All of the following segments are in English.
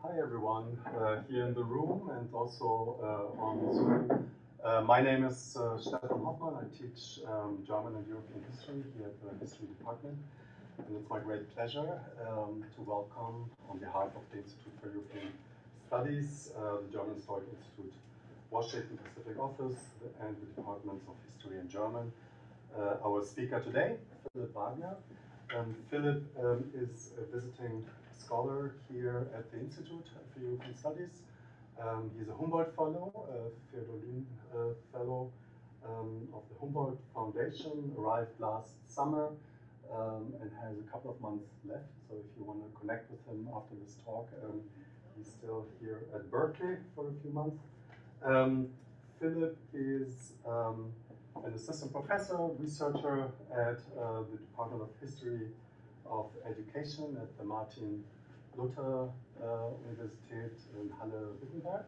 Hi everyone, uh, here in the room and also uh, on Zoom. Uh, my name is uh, Stefan Hoffmann. I teach um, German and European history here at the History Department. And it's my great pleasure um, to welcome, on behalf of the Institute for European Studies, uh, the German Historic Institute Washington Pacific Office and the Departments of History and German. Uh, our speaker today, Philipp Wagner. Um, Philipp um, is visiting scholar here at the Institute for European Studies. Um, he's a Humboldt Fellow, a Feodor uh, Fellow um, of the Humboldt Foundation, arrived last summer um, and has a couple of months left. So if you want to connect with him after this talk, um, he's still here at Berkeley for a few months. Um, Philipp is um, an assistant professor, researcher at uh, the Department of History of Education at the Martin Luther uh, Universität in Halle-Wittenberg.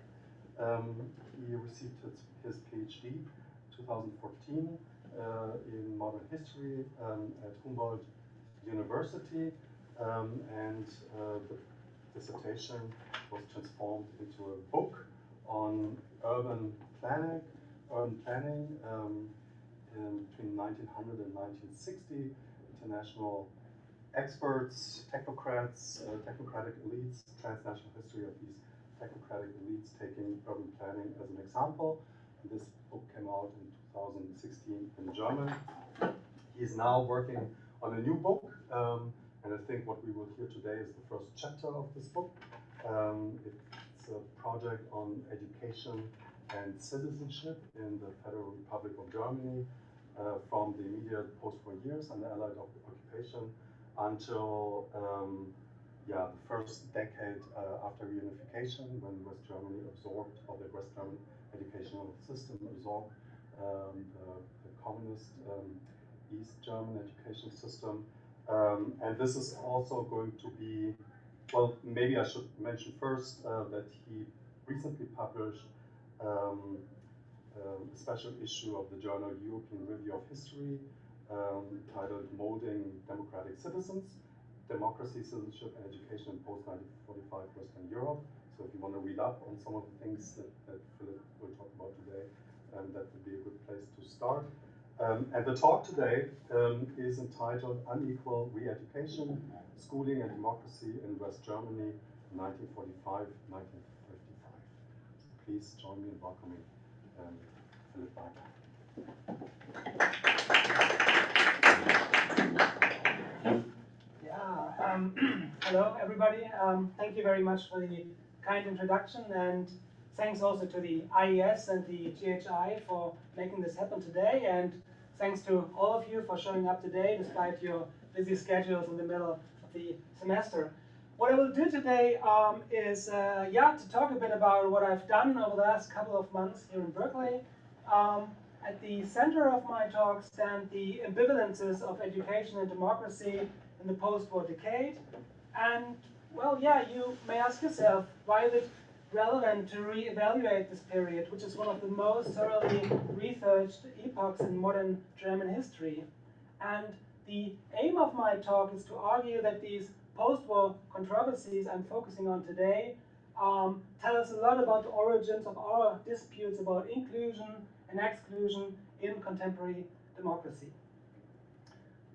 Um, he received his, his PhD 2014 uh, in modern history um, at Humboldt University, um, and uh, the dissertation was transformed into a book on urban planning, urban planning um, between 1900 and 1960, international experts, technocrats, uh, technocratic elites, transnational history of these technocratic elites taking urban planning as an example. And this book came out in 2016 in German. He is now working on a new book, um, and I think what we will hear today is the first chapter of this book. Um, it's a project on education and citizenship in the Federal Republic of Germany uh, from the immediate post-war years and the Allied occupation until um, yeah, the first decade uh, after reunification, when West Germany absorbed, or the West German educational system absorbed um, the, the, communist um, East German education system. Um, and this is also going to be, well, maybe I should mention first uh, that he recently published um, um, a special issue of the journal European Review of History, um, titled Molding Democratic Citizens, Democracy, Citizenship, and Education in Post-1945 Western Europe. So if you want to read up on some of the things that, that Philipp will talk about today, um, that would be a good place to start. Um, and the talk today um, is entitled Unequal Re-Education, Schooling and Democracy in West Germany, 1945-1955. So please join me in welcoming um, Philipp Wagner. Um, hello, everybody. Um, thank you very much for the kind introduction, and thanks also to the IES and the GHI for making this happen today, and thanks to all of you for showing up today despite your busy schedules in the middle of the semester. What I will do today um, is, uh, yeah, to talk a bit about what I've done over the last couple of months here in Berkeley. Um, at the center of my talk stand the ambivalences of education and democracy in the post-war decade. And, well, yeah, you may ask yourself, why is it relevant to re-evaluate this period, which is one of the most thoroughly researched epochs in modern German history? And the aim of my talk is to argue that these post-war controversies I'm focusing on today um, tell us a lot about the origins of our disputes about inclusion and exclusion in contemporary democracy.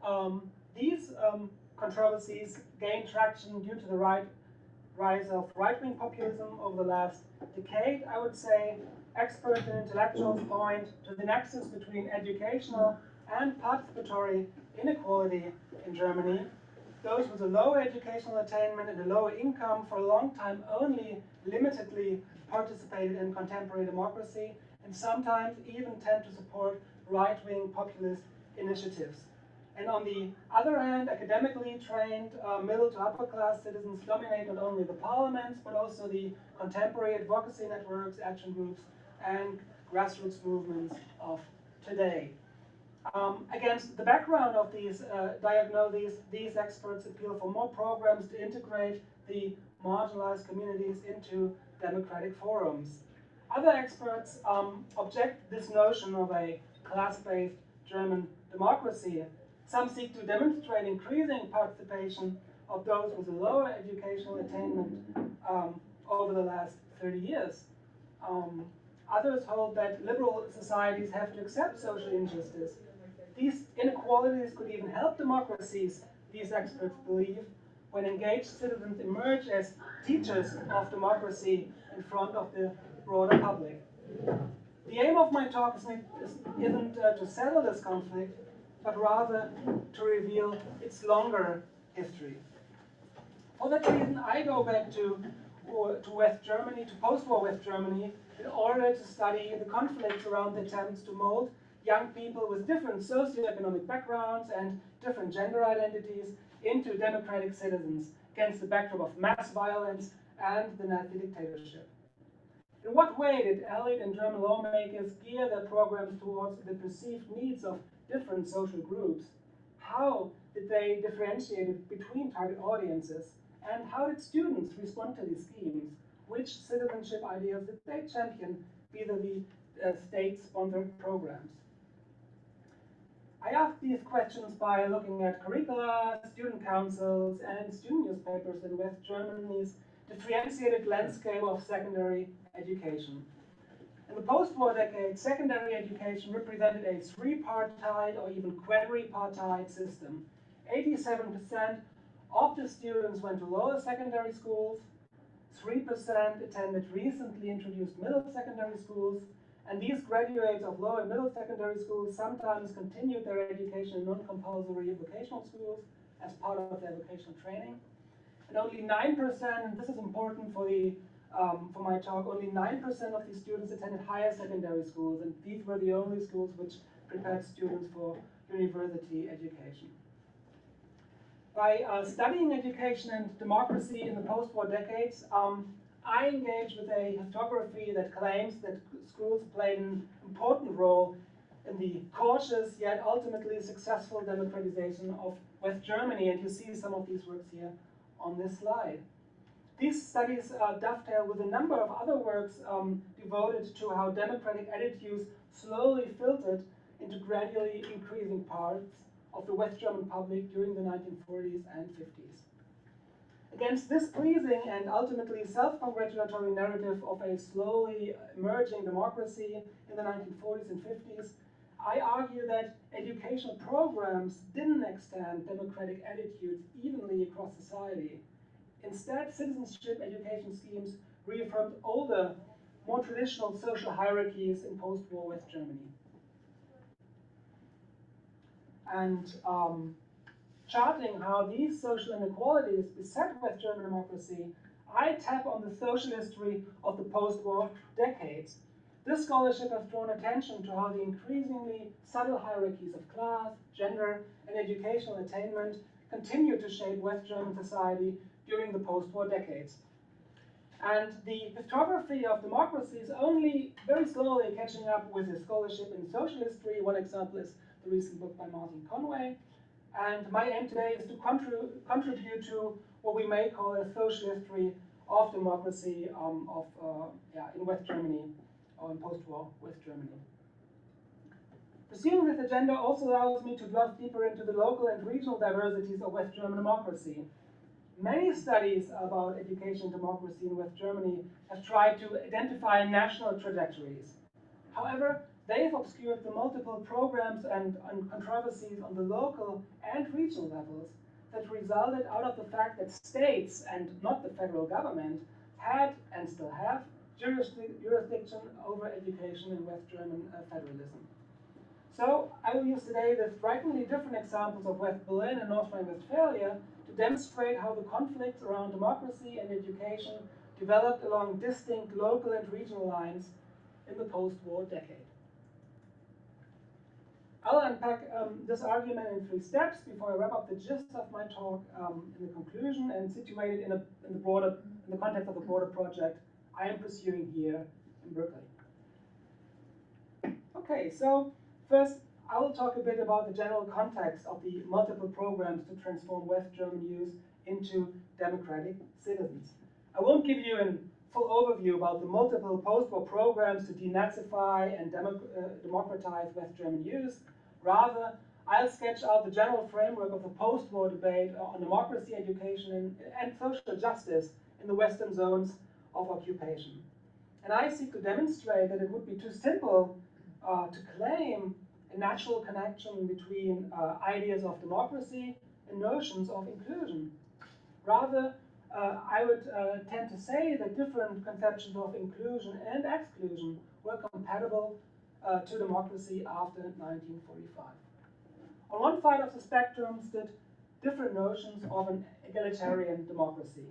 Um, these um, controversies gained traction due to the right, rise of right-wing populism over the last decade, I would say. Experts and intellectuals point to the nexus between educational and participatory inequality in Germany. Those with a lower educational attainment and a lower income for a long time only limitedly participated in contemporary democracy and sometimes even tend to support right-wing populist initiatives. And on the other hand, academically trained uh, middle to upper class citizens dominate not only the parliaments, but also the contemporary advocacy networks, action groups, and grassroots movements of today. Um, against the background of these uh, diagnoses, these experts appeal for more programs to integrate the marginalized communities into democratic forums. Other experts um, object this notion of a class-based German democracy some seek to demonstrate increasing participation of those with a lower educational attainment um, over the last 30 years. Um, others hold that liberal societies have to accept social injustice. These inequalities could even help democracies, these experts believe, when engaged citizens emerge as teachers of democracy in front of the broader public. The aim of my talk is, isn't uh, to settle this conflict, but rather to reveal its longer history. For that reason, I go back to, to West Germany, to post-war West Germany, in order to study the conflicts around the attempts to mold young people with different socioeconomic backgrounds and different gender identities into democratic citizens against the backdrop of mass violence and the Nazi dictatorship. In what way did elite and German lawmakers gear their programs towards the perceived needs of different social groups? How did they differentiate between target audiences? And how did students respond to these schemes? Which citizenship ideas did they champion vis-a-vis uh, state-sponsored programs? I asked these questions by looking at curricula, student councils, and student newspapers in West Germany's differentiated landscape of secondary education. In the post-war decade, secondary education represented a three-partite or even quadripartite system. 87% of the students went to lower secondary schools, 3% attended recently introduced middle secondary schools, and these graduates of lower and middle secondary schools sometimes continued their education in non-compulsory vocational schools as part of their vocational training. And only 9%, and this is important for the um, for my talk, only 9% of these students attended higher secondary schools, and these were the only schools which prepared students for university education. By uh, studying education and democracy in the post-war decades, um, I engage with a historiography that claims that schools played an important role in the cautious yet ultimately successful democratization of West Germany, and you see some of these works here on this slide. These studies uh, dovetail with a number of other works um, devoted to how democratic attitudes slowly filtered into gradually increasing parts of the West German public during the 1940s and 50s. Against this pleasing and ultimately self-congratulatory narrative of a slowly emerging democracy in the 1940s and 50s, I argue that educational programs didn't extend democratic attitudes evenly across society. Instead, citizenship education schemes reaffirmed older, more traditional social hierarchies in post-war West Germany. And um, charting how these social inequalities beset West German democracy, I tap on the social history of the post-war decades. This scholarship has drawn attention to how the increasingly subtle hierarchies of class, gender, and educational attainment continue to shape West German society during the post-war decades. And the historiography of democracy is only very slowly catching up with the scholarship in social history. One example is the recent book by Martin Conway. And my aim today is to contrib contribute to what we may call a social history of democracy um, of, uh, yeah, in West Germany or in post-war West Germany. Pursuing this agenda also allows me to delve deeper into the local and regional diversities of West German democracy. Many studies about education democracy in West Germany have tried to identify national trajectories. However, they've obscured the multiple programs and, and controversies on the local and regional levels that resulted out of the fact that states and not the federal government had and still have jurisdiction over education in West German uh, federalism. So I will use today the strikingly different examples of West Berlin and North Rhine-Westphalia demonstrate how the conflicts around democracy and education developed along distinct local and regional lines in the post-war decade. I'll unpack um, this argument in three steps before I wrap up the gist of my talk um, in the conclusion and situate it in, a, in, the broader, in the context of the broader project I am pursuing here in Berkeley. Okay, so first I will talk a bit about the general context of the multiple programs to transform West German youth into democratic citizens. I won't give you a full overview about the multiple post-war programs to denazify and uh, democratize West German youth. Rather, I'll sketch out the general framework of the post-war debate on democracy, education, and, and social justice in in the Western zones of occupation. And I seek to demonstrate that it would be too simple uh, to claim a natural connection between uh, ideas of democracy and notions of inclusion. Rather, uh, I would uh, tend to say that different conceptions of inclusion and exclusion were compatible uh, to democracy after 1945. On one side of the spectrum stood different notions of an egalitarian democracy.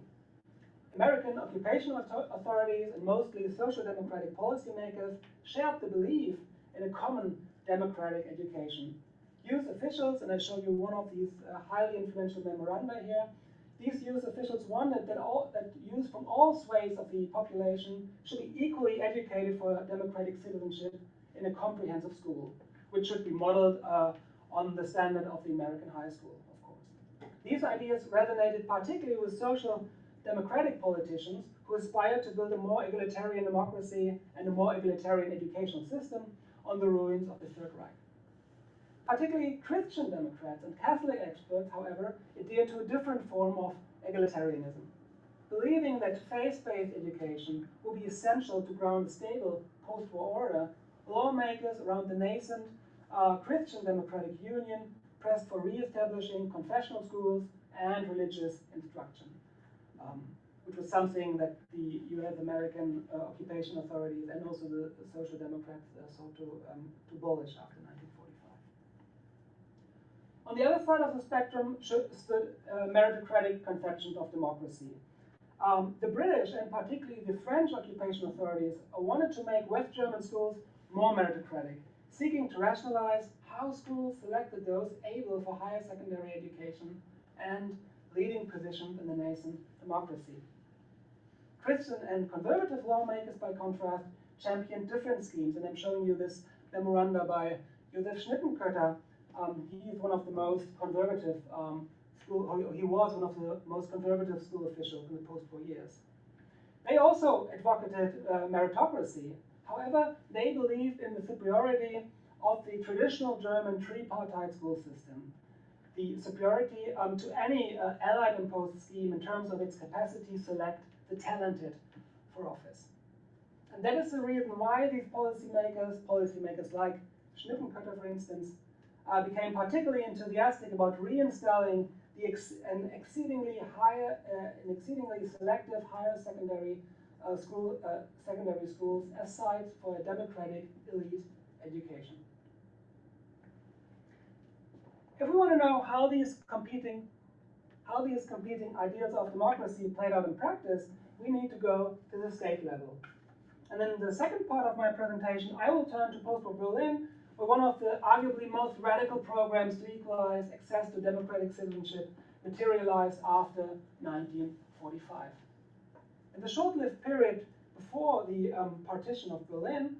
American occupational authorities and mostly social democratic policymakers shared the belief in a common democratic education. Youth officials, and I show you one of these uh, highly influential memoranda here, these youth officials wanted that, all, that youth from all swathes of the population should be equally educated for democratic citizenship in a comprehensive school, which should be modeled uh, on the standard of the American high school, of course. These ideas resonated particularly with social democratic politicians who aspired to build a more egalitarian democracy and a more egalitarian educational system on the ruins of the Third Reich. Particularly Christian Democrats and Catholic experts, however, adhere to a different form of egalitarianism, believing that faith-based education will be essential to ground a stable post-war order. Lawmakers around the nascent uh, Christian Democratic Union pressed for re-establishing confessional schools and religious instruction, um, which was something that the U.S. American uh, occupation authorities and also the, Social Democrats uh, sought to, um, to abolish after 1945. On the other side of the spectrum stood uh, meritocratic conceptions of democracy. Um, the British, and particularly the French occupation authorities, wanted to make West German schools more meritocratic seeking to rationalize how schools selected those able for higher secondary education and leading positions in the nascent democracy. Christian and conservative lawmakers, by contrast, championed different schemes, and I'm showing you this memoranda by Josef Schnippenkötter. Um, he is one of the most conservative um, school, he was one of the most conservative school officials in the post-war years. They also advocated uh, meritocracy, However, they believed in the superiority of the traditional German tripartite school system, the superiority um, to any uh, Allied imposed scheme in terms of its capacity select the talented for office. And that is the reason why these policymakers, policymakers like Schnippenkötter, for instance, uh, became particularly enthusiastic about reinstalling the ex an exceedingly higher, uh, an exceedingly selective higher secondary uh, school, uh, secondary schools as sites for a democratic elite education. If we want to know how these competing how these competing ideas of democracy played out in practice, we need to go to the state level. And then the second part of my presentation, I will turn to post-war Berlin, where one of the arguably most radical programs to equalize access to democratic citizenship materialized after 1945. In the short-lived period before the um, partition of Berlin,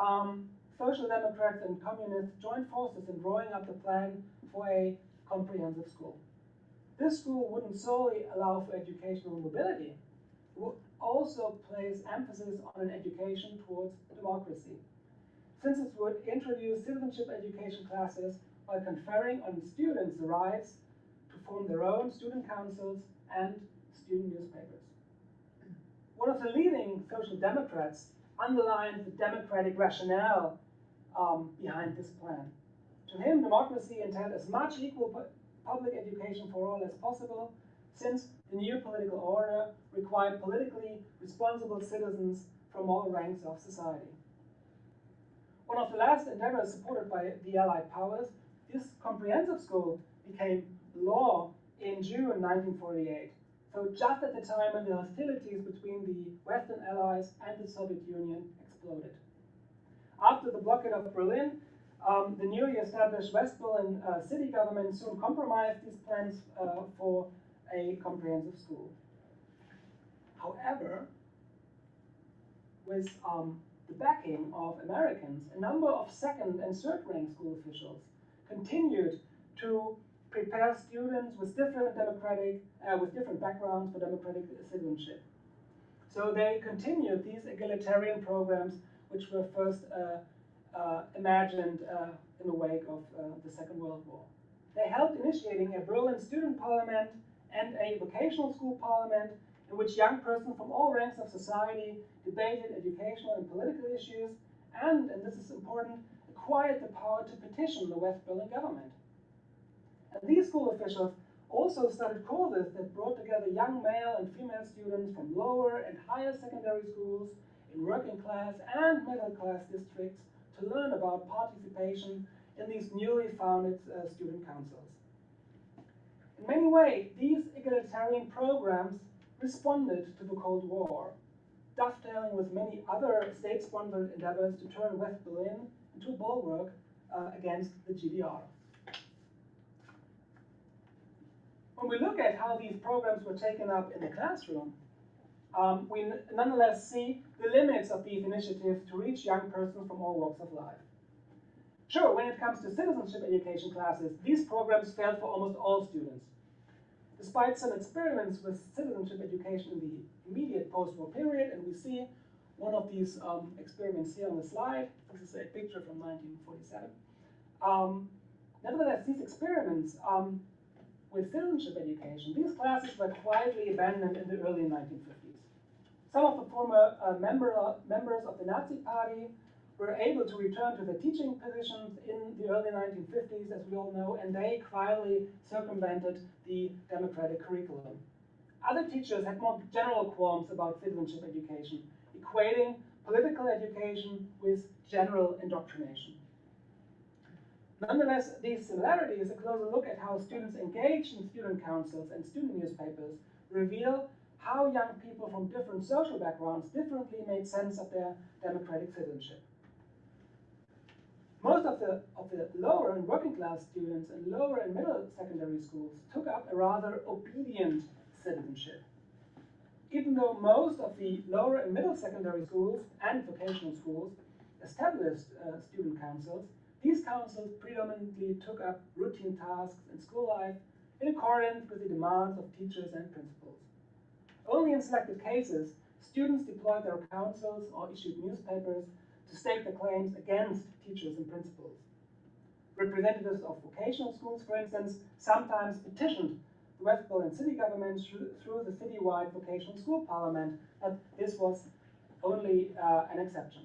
um, Social Democrats and Communists joined forces in drawing up the plan for a comprehensive school. This school wouldn't solely allow for educational mobility, it would also place emphasis on an education towards democracy, since it would introduce citizenship education classes by conferring on students the rights to form their own student councils and student newspapers. One of the leading social democrats underlined the democratic rationale um, behind this plan. To him, democracy entailed as much equal public education for all as possible, since the new political order required politically responsible citizens from all ranks of society. One of the last endeavors supported by the Allied powers, this comprehensive school became law in June 1948 so just at the time when the hostilities between the Western Allies and the Soviet Union exploded. After the blockade of Berlin, um, the newly established West Berlin uh, city government soon compromised these plans uh, for a comprehensive school. However, with um, the backing of Americans, a number of second and third rank school officials continued to prepare students with different democratic, uh, with different backgrounds for democratic citizenship. So they continued these egalitarian programs, which were first uh, imagined uh, in the wake of uh, the Second World War. They helped initiating a Berlin student parliament and a vocational school parliament, in in which young persons from all ranks of society debated educational and political issues and, and this is important, acquired the power to petition the West Berlin government. And these school officials also started courses that brought together young male and female students from lower and higher secondary schools in working class and middle class districts to learn about participation in these newly founded uh, student councils. In many ways, these egalitarian programs responded to the Cold War, dovetailing with many other state-sponsored endeavors to turn West Berlin into a bulwark uh, against the GDR. When we look at how these programs were taken up in the classroom, um, we nonetheless see the limits of these initiatives to reach young persons from all walks of life. Sure, when it comes to citizenship education classes, these programs failed for almost all students. Despite some experiments with citizenship education in the immediate post-war period, and we see one of these um, experiments here on the slide. This is a picture from 1947. Um, nevertheless, these experiments um, with citizenship education, these classes were quietly abandoned in the early 1950s. Some of the former uh, member, uh, members of the Nazi Party were able to return to their teaching positions in the early 1950s, as we all know, and they quietly circumvented the democratic curriculum. Other teachers had more general qualms about citizenship education, equating political education with general indoctrination. Nonetheless, these similarities, a closer look at how students engage in student councils and student newspapers, reveal how young people from different social backgrounds differently made sense of their democratic citizenship. Most of the, of the lower and working class students in lower and middle secondary schools took up a rather obedient citizenship. Even though most of the lower and middle secondary schools and vocational schools established uh, student councils, these councils predominantly took up routine tasks in school life in accordance with the demands of teachers and principals. Only in selected cases, students deployed their councils or issued newspapers to state their claims against teachers and principals. Representatives of vocational schools, for instance, sometimes petitioned the West Berlin city government through, through the citywide vocational school parliament, but this was only uh, an exception.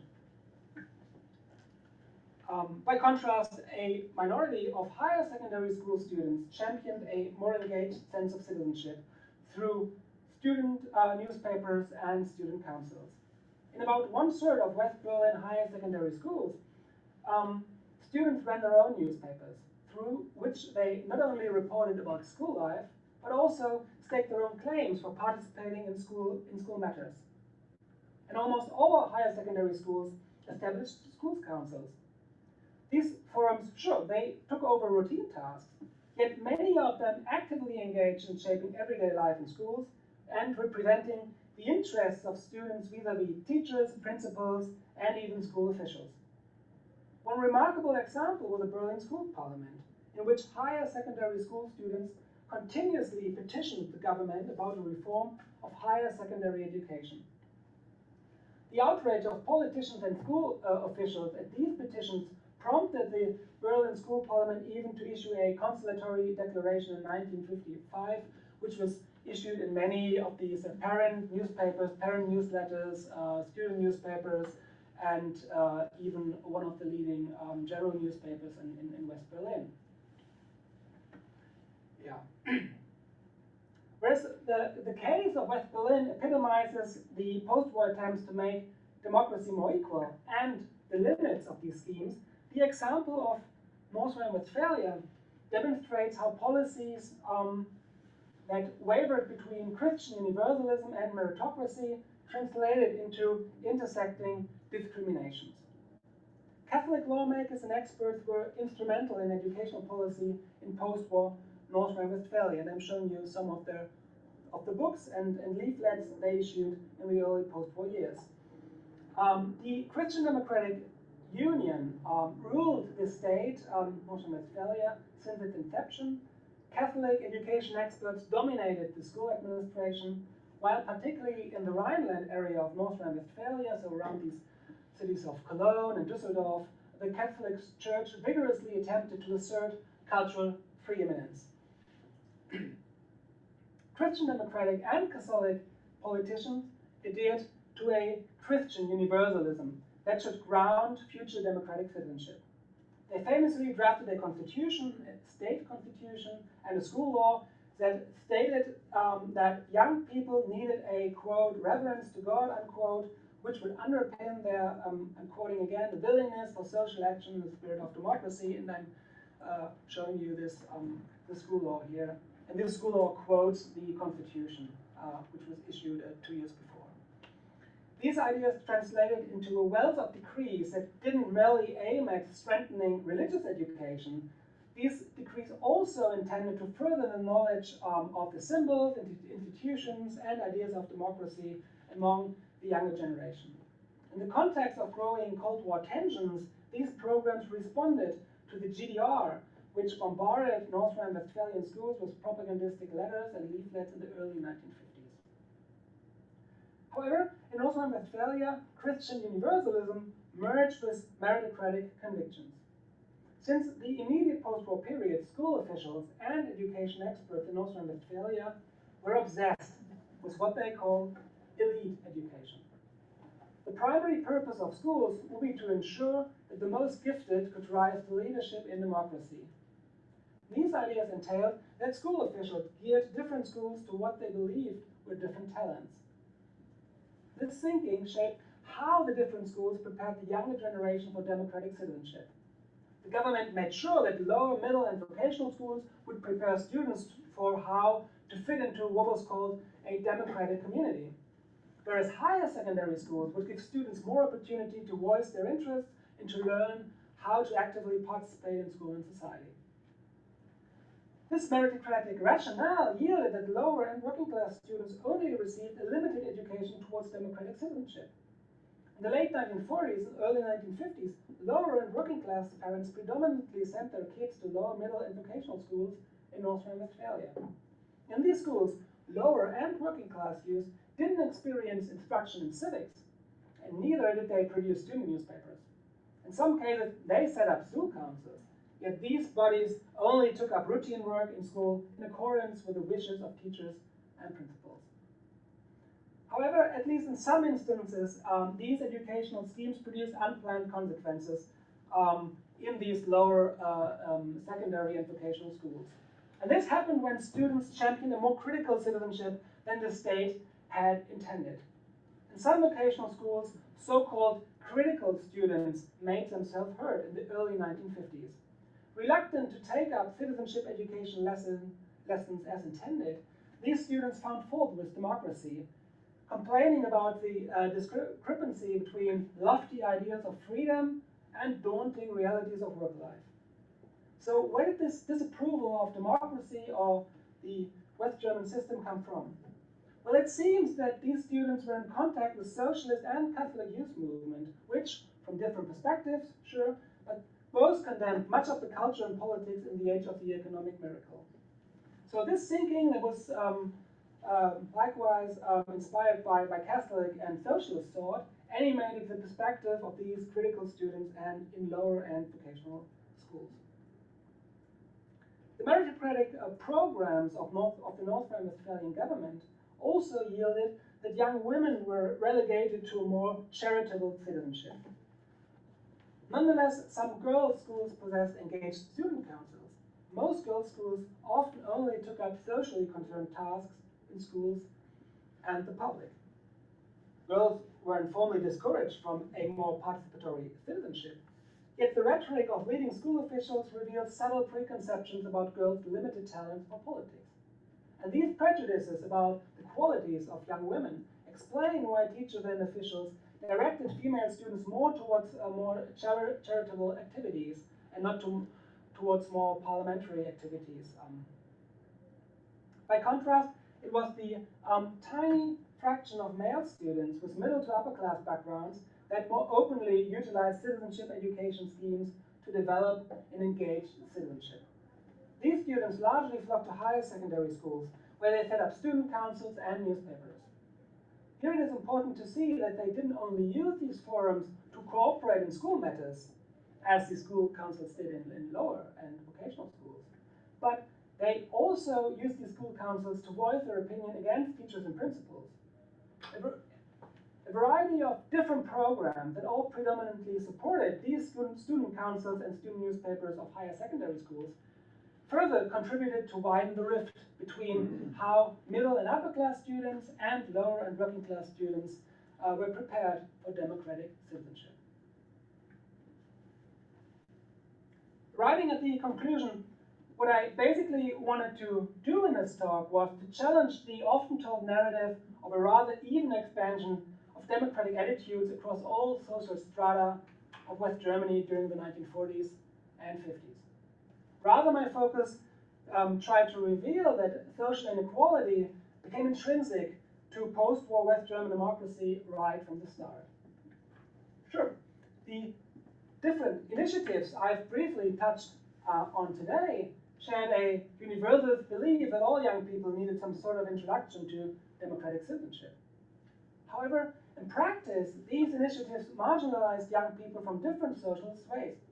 Um, by contrast, a minority of higher secondary school students championed a more engaged sense of citizenship through student uh, newspapers and student councils. In about one third of West Berlin higher secondary schools, um, students ran their own newspapers, through which they not only reported about school life, but also staked their own claims for participating in school, in school matters. And almost all higher secondary schools established schools councils. These forums, sure, they took over routine tasks, yet many of them actively engaged in shaping everyday life in schools and representing the interests of students vis-a-vis -vis teachers, principals, and even school officials. One remarkable example was the Berlin School Parliament, in which higher secondary school students continuously petitioned the government about a reform of higher secondary education. The outrage of politicians and school uh, officials at these petitions prompted the Berlin School Parliament even to issue a consolatory declaration in 1955, which was issued in many of these uh, parent newspapers, parent newsletters, uh, student newspapers, and uh, even one of the leading um, general newspapers in, in, in West Berlin. Yeah. Whereas the, the case of West Berlin epitomizes the post-war attempts to make democracy more equal and the limits of these schemes, the example of North Rhine-Westphalia demonstrates how policies um, that wavered between Christian universalism and meritocracy translated into intersecting discriminations. Catholic lawmakers and experts were instrumental in educational policy in post-war North Rhine-Westphalia, and I'm showing you some of their of the books and, and leaflets they issued in the early post-war years. Um, the Christian Democratic Union um, ruled the state, um, North Rhine-Westphalia, since its inception. Catholic education experts dominated the school administration, while particularly in the Rhineland area of North Rhine-Westphalia, so around these cities of Cologne and Düsseldorf, the Catholic Church vigorously attempted to assert cultural preeminence. Christian Democratic and Catholic politicians adhered to a Christian universalism that should ground future democratic citizenship. They famously drafted a constitution, a state constitution, and a school law that stated um, that young people needed a quote reverence to God unquote, which would underpin their, um, I'm quoting again, the willingness for social action the spirit of democracy. And I'm uh, showing you this um, the school law here. And this school law quotes the Constitution, uh, which was issued uh, two years before. These ideas translated into a wealth of decrees that didn't merely aim at strengthening religious education, these decrees also intended to further the knowledge um, of the symbols, institutions, and ideas of democracy among the younger generation. In the context of growing Cold War tensions, these programs responded to the GDR, which bombarded North Rhine-Westphalian schools with propagandistic letters and leaflets in the early 1950s. However, in North Rhine-Westphalia, Christian universalism merged with meritocratic convictions. Since the immediate post-war period, school officials and education experts in North Rhine-Westphalia were obsessed with what they called elite education. The primary purpose of schools would be to ensure that the most gifted could rise to leadership in democracy. These ideas entailed that school officials geared different schools to what they believed were different talents. This thinking shaped how the different schools prepared the younger generation for democratic citizenship. The government made sure that lower, middle, and vocational schools would prepare students for how to fit into what was called a democratic community. Whereas higher secondary schools would give students more opportunity to voice their interests and to learn how to actively participate in school and society. This meritocratic rationale yielded that lower and working class students only received a limited education towards democratic citizenship. In the late 1940s and early 1950s, lower and working class parents predominantly sent their kids to lower, middle, and vocational schools in North Rhine-Westphalia. In these schools, lower and working class youth didn't experience instruction in civics, and neither did they produce student newspapers. In some cases, they set up school councils, yet these bodies only took up routine work in school in accordance with the wishes of teachers and principals. However, at least in some instances, um, these educational schemes produce unplanned consequences um, in these lower uh, um, secondary and vocational schools. And this happened when students championed a more critical citizenship than the state had intended. In some vocational schools, so-called critical students made themselves heard in the early 1950s. Reluctant to take up citizenship education lesson, lessons as intended, these students found fault with democracy, complaining about the uh, discrepancy between lofty ideas of freedom and daunting realities of work life. So where did this disapproval of democracy or the West German system come from? Well, it seems that these students were in contact with socialist and Catholic youth movement, which, from different perspectives, sure, but both condemned much of the culture and politics in the age of the economic miracle. So this thinking that was um, uh, likewise um, inspired by, by Catholic and socialist thought animated the perspective of these critical students and in lower and vocational schools. The meritocratic uh, programs of, North, of the North Rhine-Westphalian government also yielded that young women were relegated to a more charitable citizenship. Nonetheless, some girls' schools possessed engaged student councils. Most girls' schools often only took up socially concerned tasks in schools and the public. Girls were informally discouraged from a more participatory citizenship. Yet the rhetoric of leading school officials reveals subtle preconceptions about girls' limited talent for politics. And these prejudices about the qualities of young women explain why teachers and officials directed female students more towards uh, more chari charitable activities and not to, towards more parliamentary activities. Um, by contrast, it was the um, tiny fraction of male students with middle to upper class backgrounds that more openly utilized citizenship education schemes to develop and engage citizenship. These students largely flocked to higher secondary schools, where they set up student councils and newspapers. Here it is important to see that they didn't only use these forums to cooperate in school matters, as the school councils did in, in lower and vocational schools, but they also used these school councils to voice their opinion against teachers and principals. a variety of different programs that all predominantly supported these student, student councils and student newspapers of higher secondary schools further contributed to widen the rift between how middle and upper class students and lower and working class students uh, were prepared for democratic citizenship. Arriving at the conclusion, what I basically wanted to do in this talk was to challenge the often told narrative of a rather even expansion of democratic attitudes across all social strata of West Germany during the 1940s and 50s. Rather, my focus um, tried to reveal that social inequality became intrinsic to post-war West German democracy right from the start. Sure, the different initiatives I've briefly touched uh, on today shared a universal belief that all young people needed some sort of introduction to democratic citizenship. However, in practice, these initiatives marginalized young people from different social swathes.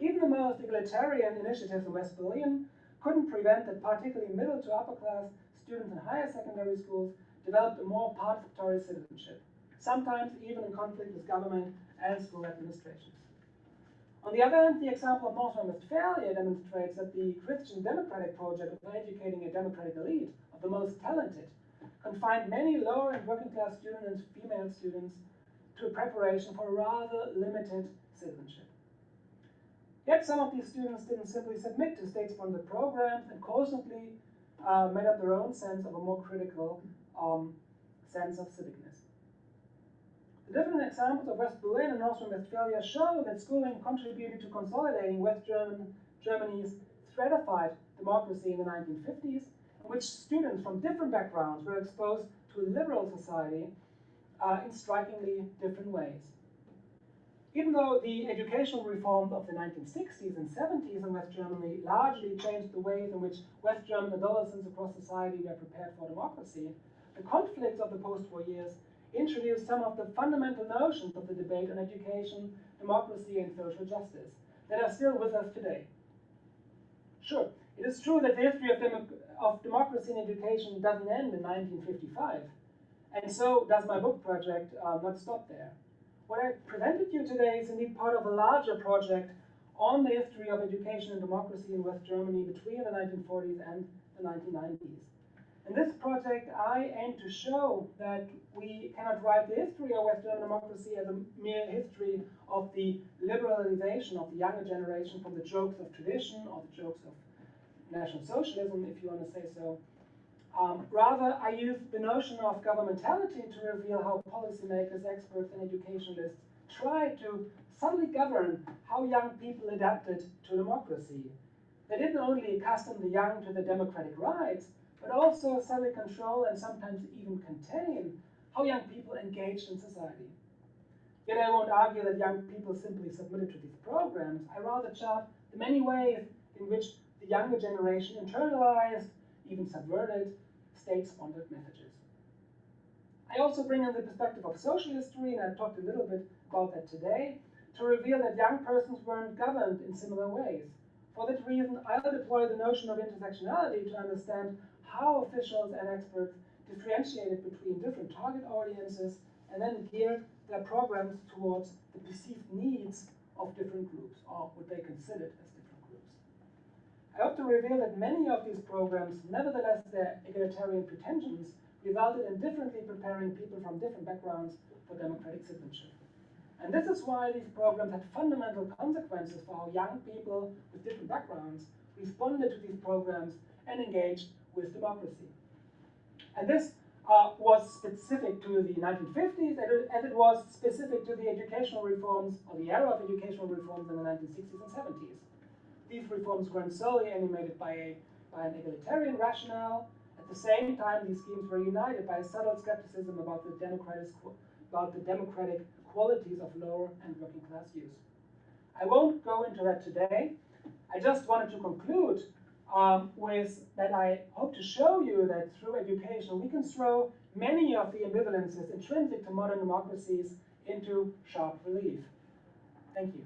Even the most egalitarian initiatives in West Berlin couldn't prevent that particularly middle to upper class students in higher secondary schools developed a more participatory citizenship, sometimes even in conflict with government and school administrations. On the other hand, the example of North Rhine-Westphalia demonstrates that the Christian democratic project of educating a democratic elite of the most talented confined many lower and working class students and female students to a preparation for a rather limited citizenship. Yet some of these students didn't simply submit to state-sponsored programs and constantly uh, made up their own sense of a more critical um, sense of civicness. The different examples of West Berlin and North Rhine-Westphalia show that schooling contributed to consolidating West German, Germany's stratified democracy in the 1950s, in which students from different backgrounds were exposed to a liberal society uh, in strikingly different ways. Even though the educational reforms of the 1960s and 70s in West Germany largely changed the ways in which West German adolescents across society were prepared for democracy, the conflicts of the post-war years introduced some of the fundamental notions of the debate on education, democracy, and social justice that are still with us today. Sure, it is true that the history of, dem of democracy and education doesn't end in 1955, and so does my book project uh, not stop there. What I presented you today is indeed part of a larger project on the history of education and democracy in West Germany between the 1940s and the 1990s. In this project, I aim to show that we cannot write the history of West German democracy as a mere history of the liberalization of the younger generation from the jokes of tradition or the jokes of National Socialism, if you want to say so. Um, rather, I use the notion of governmentality to reveal how policymakers, experts, and educationalists try to subtly govern how young people adapted to democracy. They didn't only accustom the young to the democratic rights, but also subtly control and sometimes even contain how young people engaged in society. Yet I won't argue that young people simply submitted to these programs. I rather chart the many ways in which the younger generation internalized, even subverted, state-sponsored messages. I also bring in the perspective of social history, and I talked a little bit about that today, to reveal that young persons weren't governed in similar ways. For that reason, I'll deploy the notion of intersectionality to understand how officials and experts differentiated between different target audiences and then geared their programs towards the perceived needs of different groups, or what they considered as. I hope to reveal that many of these programs, nevertheless their egalitarian pretensions, resulted in differently preparing people from different backgrounds for democratic citizenship. And this is why these programs had fundamental consequences for how young people with different backgrounds responded to these programs and engaged with democracy. And this uh, was specific to the 1950s as it was specific to the educational reforms or the era of educational reforms in the 1960s and 70s. These reforms weren't solely animated by, a, by an egalitarian rationale. At the same time, these schemes were united by a subtle skepticism about the democratic, about the democratic qualities of lower and working class youth. I won't go into that today. I just wanted to conclude um, with that I hope to show you that through education we can throw many of the ambivalences intrinsic to modern democracies into sharp relief. Thank you.